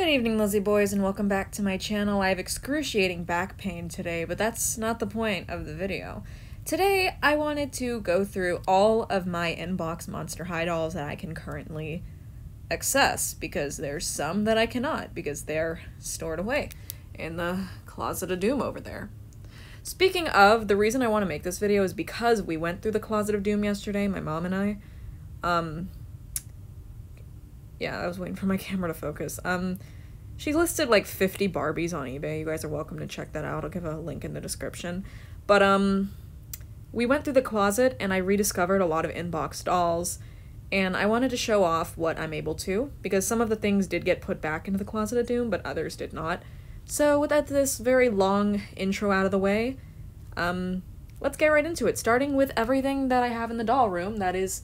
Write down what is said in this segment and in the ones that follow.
Good evening, Lizzie boys, and welcome back to my channel. I have excruciating back pain today, but that's not the point of the video. Today, I wanted to go through all of my inbox Monster High dolls that I can currently access, because there's some that I cannot, because they're stored away in the Closet of Doom over there. Speaking of, the reason I want to make this video is because we went through the Closet of Doom yesterday, my mom and I. Um, yeah, I was waiting for my camera to focus. Um, she listed like 50 Barbies on eBay. You guys are welcome to check that out. I'll give a link in the description. But, um, we went through the closet and I rediscovered a lot of inbox dolls. And I wanted to show off what I'm able to, because some of the things did get put back into the Closet of Doom, but others did not. So, with that, this very long intro out of the way, um, let's get right into it, starting with everything that I have in the doll room that is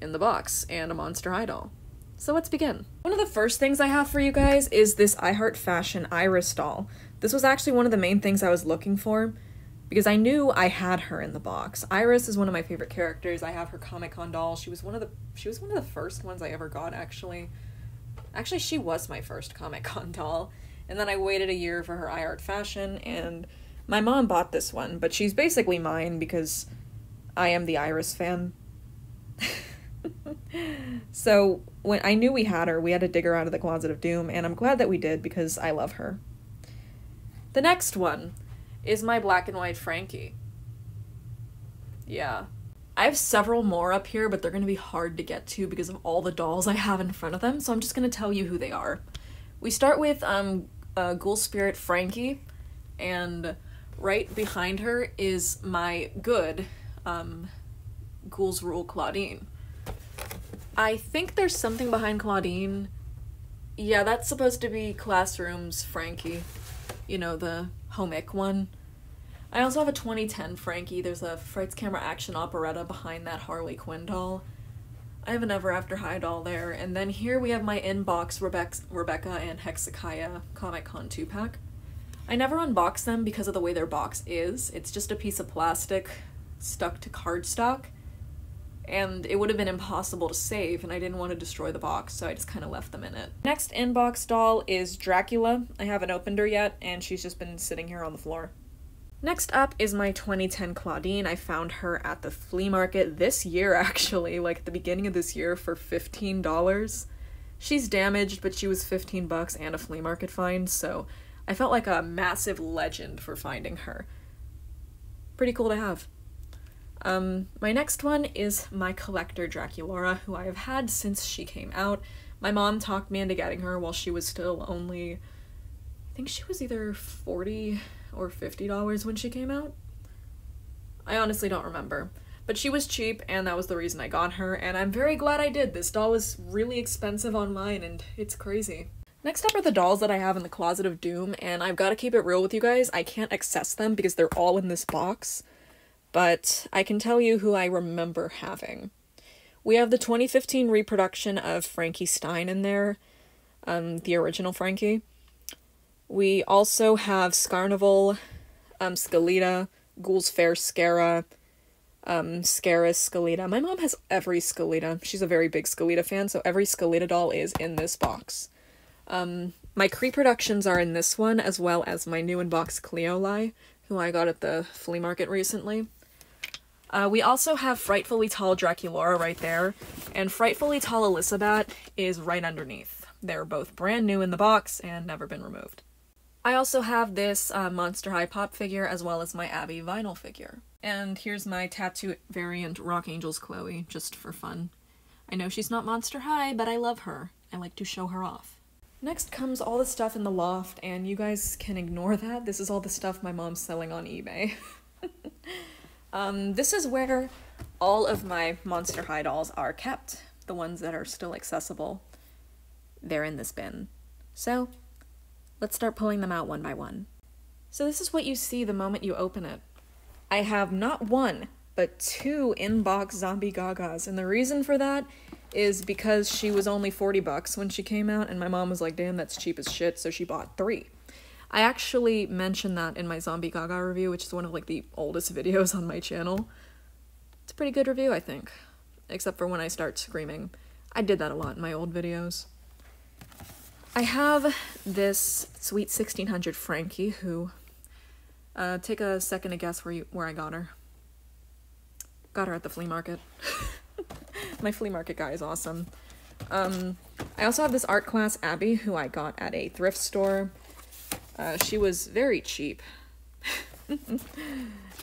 in the box and a Monster High doll. So let's begin. One of the first things I have for you guys is this I Heart Fashion Iris doll. This was actually one of the main things I was looking for because I knew I had her in the box. Iris is one of my favorite characters. I have her Comic Con doll. She was one of the she was one of the first ones I ever got actually. Actually, she was my first Comic Con doll. And then I waited a year for her I Heart Fashion and my mom bought this one, but she's basically mine because I am the Iris fan. so when I knew we had her, we had to dig her out of the closet of doom, and I'm glad that we did because I love her. The next one is my black and white Frankie. Yeah. I have several more up here, but they're going to be hard to get to because of all the dolls I have in front of them, so I'm just going to tell you who they are. We start with um, uh, Ghoul Spirit Frankie, and right behind her is my good um, Ghouls Rule Clawdeen. I think there's something behind Clawdeen. Yeah, that's supposed to be Classroom's Frankie. You know, the home ec one. I also have a 2010 Frankie. There's a Frights Camera Action Operetta behind that Harley Quinn doll. I have an Ever After High doll there. And then here we have my inbox Robecca, Robecca and Hexiciah Comic Con 2 pack. I never unbox them because of the way their box is. It's just a piece of plastic stuck to cardstock and it would have been impossible to save and I didn't want to destroy the box so I just kind of left them in it. Next inbox doll is Dracula. I haven't opened her yet and she's just been sitting here on the floor. Next up is my 2010 Clawdeen. I found her at the flea market this year actually, like at the beginning of this year for $15. She's damaged but she was 15 bucks and a flea market find so I felt like a massive legend for finding her. Pretty cool to have. Um, my next one is my collector Draculaura, who I have had since she came out. My mom talked me into getting her while she was still only, I think she was either 40 or $50 when she came out. I honestly don't remember. But she was cheap, and that was the reason I got her, and I'm very glad I did. This doll was really expensive online, and it's crazy. Next up are the dolls that I have in the Closet of Doom, and I've got to keep it real with you guys. I can't access them because they're all in this box but I can tell you who I remember having. We have the 2015 reproduction of Frankie Stein in there, um, the original Frankie. We also have Scarnival, um, Skelita, Ghouls Fair Scara, um, Scaris Skelita. My mom has every Skelita. She's a very big Skelita fan, so every Skelita doll is in this box. Um, my Creeproductions are in this one, as well as my new in-box Cleoli, who I got at the flea market recently. Uh, we also have Frightfully Tall Draculaura right there, and Frightfully Tall Elissabat is right underneath. They're both brand new in the box and never been removed. I also have this uh, Monster High pop figure as well as my Abbey vinyl figure. And here's my tattoo variant Rock Angels Chloe, just for fun. I know she's not Monster High, but I love her. I like to show her off. Next comes all the stuff in the loft, and you guys can ignore that. This is all the stuff my mom's selling on eBay. Um, this is where all of my Monster High dolls are kept. The ones that are still accessible, they're in this bin. So, let's start pulling them out one by one. So this is what you see the moment you open it. I have not one, but two in-box Zombie Gagas, and the reason for that is because she was only 40 bucks when she came out, and my mom was like, damn, that's cheap as shit, so she bought three. I actually mentioned that in my Zombie Gaga review, which is one of like the oldest videos on my channel. It's a pretty good review, I think. Except for when I start screaming. I did that a lot in my old videos. I have this sweet 1600 Frankie who uh, take a second to guess where you where I got her. Got her at the flea market. My flea market guy is awesome. Um, I also have this art class Abbey who I got at a thrift store. Uh, she was very cheap.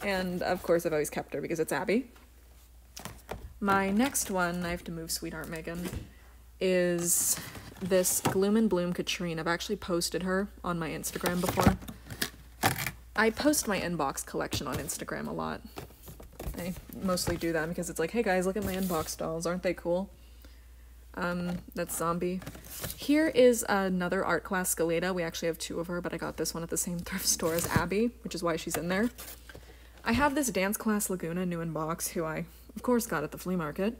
and of course I've always kept her because it's Abbey. My next one, I have to move Sweetheart Megan, is this Gloom and Bloom Catrine. I've actually posted her on my Instagram before. I post my inbox collection on Instagram a lot. I mostly do that because it's like, hey guys, look at my inbox dolls, aren't they cool? Um, that's Zombie. Here is another art class Skelita. We actually have two of her, but I got this one at the same thrift store as Abbey, which is why she's in there. I have this dance class Laguna new in box, who I, of course, got at the flea market,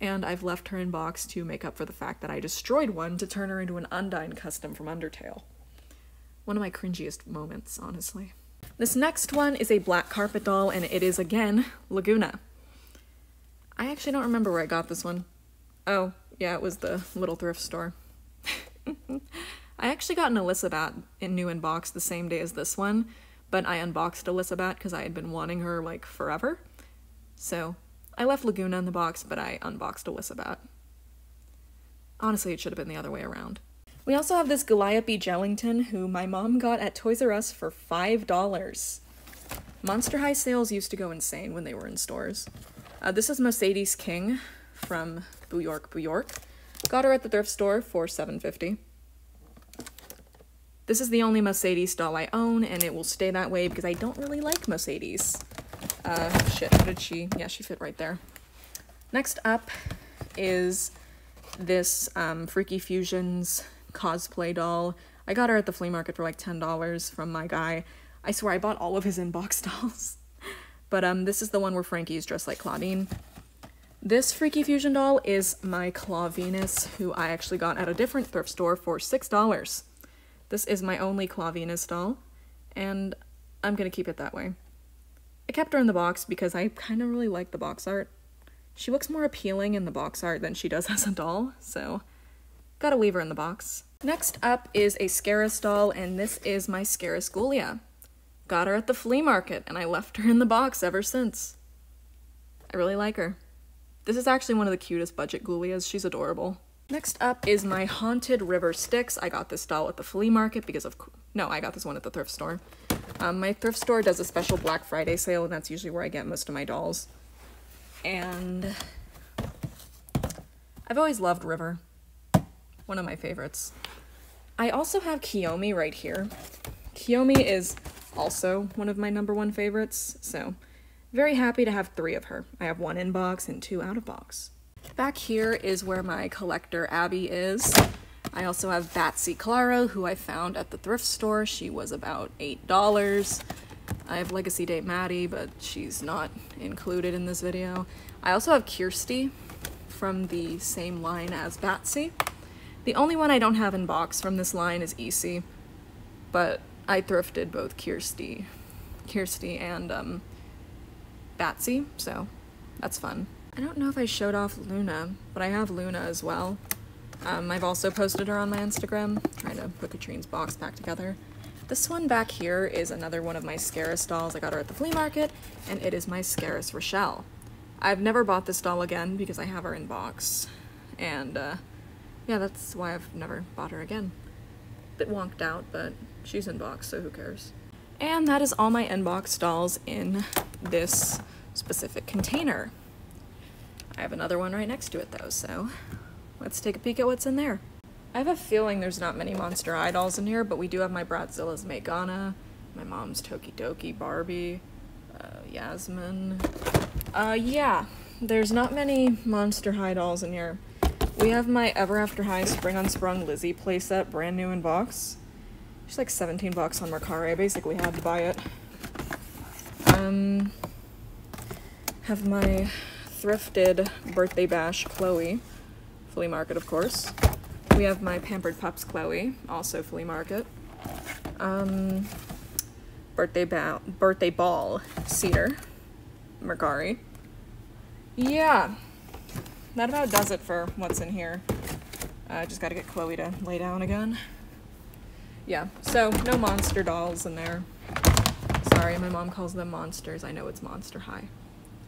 and I've left her in box to make up for the fact that I destroyed one to turn her into an Undyne custom from Undertale. One of my cringiest moments, honestly. This next one is a black carpet doll, and it is again Laguna. I actually don't remember where I got this one. Oh, yeah, it was the little thrift store. I actually got an Elissabat in new in box the same day as this one, but I unboxed Elissabat because I had been wanting her like forever. So I left Laguna in the box, but I unboxed Elissabat. Honestly, it should have been the other way around. We also have this Gooliope Jellington, who my mom got at Toys R Us for $5. Monster High sales used to go insane when they were in stores. Uh, this is Mouscedes King from Boo York, Boo York. Got her at the thrift store for $7.50. This is the only Mouscedes doll I own, and it will stay that way because I don't really like Mouscedes. Uh, shit, did she? Yeah, she fit right there. Next up is this um, Freaky Fusions cosplay doll. I got her at the flea market for like $10 from my guy. I swear I bought all of his inbox dolls. but um, this is the one where Frankie is dressed like Clawdeen. This Freaky Fusion doll is my Clawvenus, who I actually got at a different thrift store for $6. This is my only Clawvenus doll, and I'm gonna keep it that way. I kept her in the box because I kind of really like the box art. She looks more appealing in the box art than she does as a doll, so gotta leave her in the box. Next up is a Scaris doll, and this is my Scaris Ghoulia. Got her at the flea market, and I left her in the box ever since. I really like her. This is actually one of the cutest budget Ghoulias. She's adorable. Next up is my Haunted River Styx. I got this doll at the flea market because of... No, I got this one at the thrift store. Um, my thrift store does a special Black Friday sale, and that's usually where I get most of my dolls. And... I've always loved River. One of my favorites. I also have Kiyomi right here. Kiyomi is also one of my number one favorites, so very happy to have three of her. I have one in box and two out of box. Back here is where my collector Abbey is. I also have Batsy Claro, who I found at the thrift store. She was about $8. I have Legacy Date Maddie, but she's not included in this video. I also have Kjersti from the same line as Batsy. The only one I don't have in box from this line is Isi, but I thrifted both Kjersti, Kjersti and um, Batsy, so that's fun. I don't know if I showed off Luna, but I have Luna as well. Um, I've also posted her on my Instagram, trying to put Catrine's box back together. This one back here is another one of my Scaris dolls. I got her at the flea market, and it is my Scaris Rochelle. I've never bought this doll again because I have her in box, and uh, yeah, that's why I've never bought her again. Bit wonked out, but she's in box, so who cares? And that is all my inbox dolls in this specific container. I have another one right next to it though, so let's take a peek at what's in there. I have a feeling there's not many Monster High dolls in here, but we do have my Bratzillaz Meygana, my mom's Tokidoki Barbie, uh, Yasmin. Uh, yeah, there's not many Monster High dolls in here. We have my Ever After High Spring Unsprung Lizzie playset, brand new in box. She's like 17 bucks on Mercari. I basically had to buy it. Um, have my thrifted Birthday Bash Chloe, flea market of course. We have my Pampered Pups Chloe, also flea market. Um, birthday ba birthday ball Cedar, Mercari. Yeah, that about does it for what's in here. I just gotta get Chloe to lay down again. Yeah, so no monster dolls in there. Sorry, my mom calls them monsters. I know it's Monster High.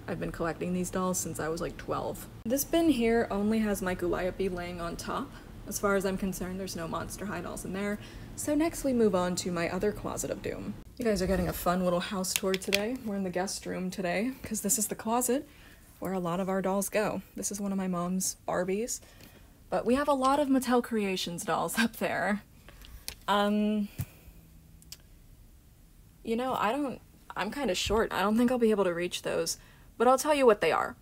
I've been collecting these dolls since I was like 12. This bin here only has my Gooliope laying on top. As far as I'm concerned, there's no Monster High dolls in there. So next we move on to my other Closet of Doom. You guys are getting a fun little house tour today. We're in the guest room today, because this is the closet where a lot of our dolls go. This is one of my mom's Barbies. But we have a lot of Mattel Creations dolls up there. Um, you know, I don't, I'm kind of short. I don't think I'll be able to reach those, but I'll tell you what they are.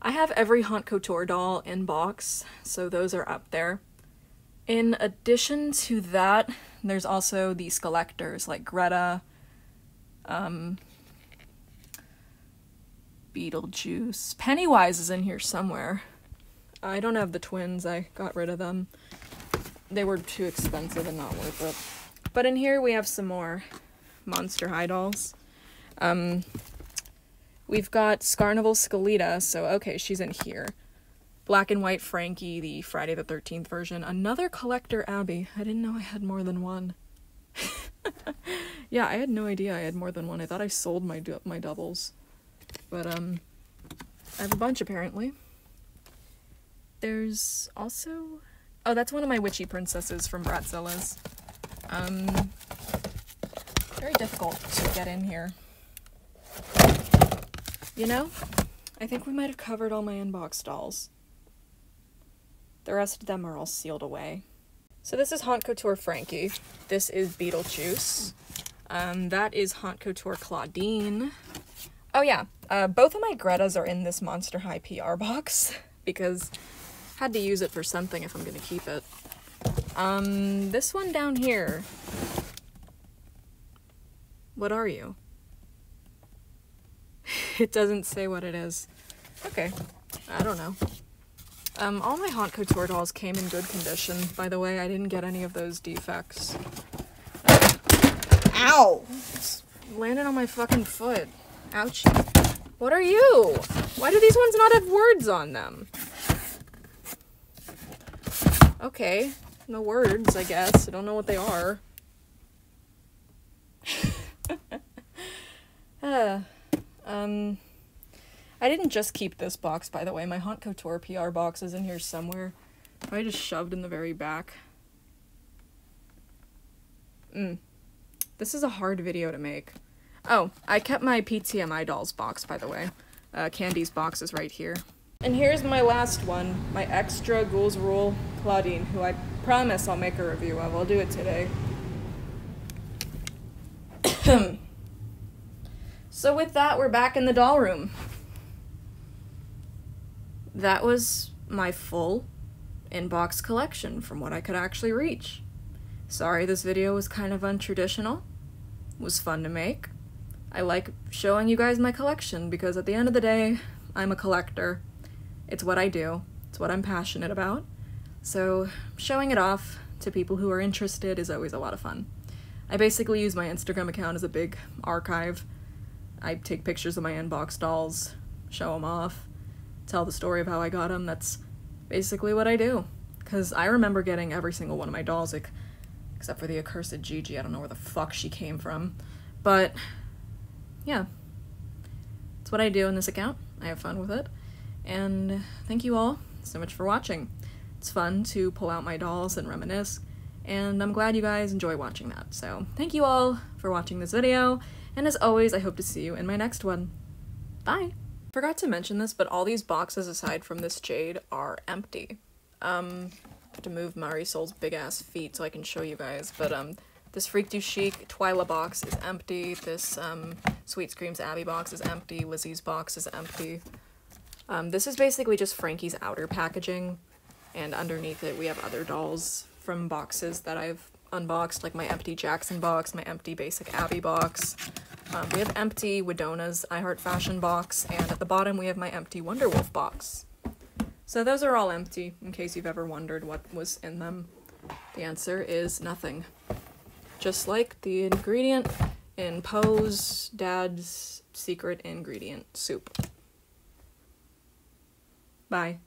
I have every Haute Couture doll in box, so those are up there. In addition to that, there's also these collectors like Greta, um, Beetlejuice. Pennywise is in here somewhere. I don't have the twins, I got rid of them. They were too expensive and not worth it. But in here we have some more Monster High dolls. Um, we've got Scarnival Skelita, so okay, she's in here. Black and White Frankie, the Friday the 13th version. Another Collector Abbey. I didn't know I had more than one. yeah, I had no idea I had more than one. I thought I sold my my doubles. But, um, I have a bunch apparently. There's also... Oh, that's one of my witchy princesses from Bratzillaz. Um, very difficult to get in here. You know, I think we might have covered all my inbox dolls. The rest of them are all sealed away. So this is Haute Couture Frankie. This is Beetlejuice. Um, that is Haute Couture Clawdeen. Oh yeah, uh, both of my Gretas are in this Monster High PR box because I had to use it for something if I'm gonna keep it. Um, this one down here what are you? it doesn't say what it is. Okay. I don't know. Um, all my Haute Couture dolls came in good condition. By the way, I didn't get any of those defects. Ow! It's landed on my fucking foot. Ouch. What are you? Why do these ones not have words on them? Okay. No words, I guess. I don't know what they are. Uh, um, I didn't just keep this box, by the way. My Haute Couture PR box is in here somewhere. I just shoved in the very back. Mm. This is a hard video to make. Oh, I kept my PTMI dolls box, by the way. Uh, Candy's box is right here. And here's my last one, my extra Ghouls Rule Clawdeen, who I promise I'll make a review of. I'll do it today. So with that, we're back in the doll room. That was my full inbox collection from what I could actually reach. Sorry this video was kind of untraditional. It was fun to make. I like showing you guys my collection because at the end of the day, I'm a collector. It's what I do. It's what I'm passionate about. So showing it off to people who are interested is always a lot of fun. I basically use my Instagram account as a big archive. I take pictures of my inbox dolls, show them off, tell the story of how I got them. That's basically what I do. Because I remember getting every single one of my dolls, like, except for the accursed Gigi. I don't know where the fuck she came from. But, yeah. It's what I do in this account. I have fun with it. And thank you all so much for watching. It's fun to pull out my dolls and reminisce and I'm glad you guys enjoy watching that. So thank you all for watching this video, and as always, I hope to see you in my next one. Bye! Forgot to mention this, but all these boxes aside from this jade are empty. Um, I have to move Marisol's big ass feet so I can show you guys, but um, this Freak du Chic Twyla box is empty, this um, Sweet Screams Abbey box is empty, Lizzie's box is empty. Um, this is basically just Frankie's outer packaging, and underneath it we have other dolls from boxes that I've unboxed, like my empty Jackson box, my empty basic Abbey box. Um, we have empty Wydowna's I Heart Fashion box, and at the bottom we have my empty Wonderwolf box. So those are all empty, in case you've ever wondered what was in them. The answer is nothing. Just like the ingredient in Poe's dad's secret ingredient soup. Bye.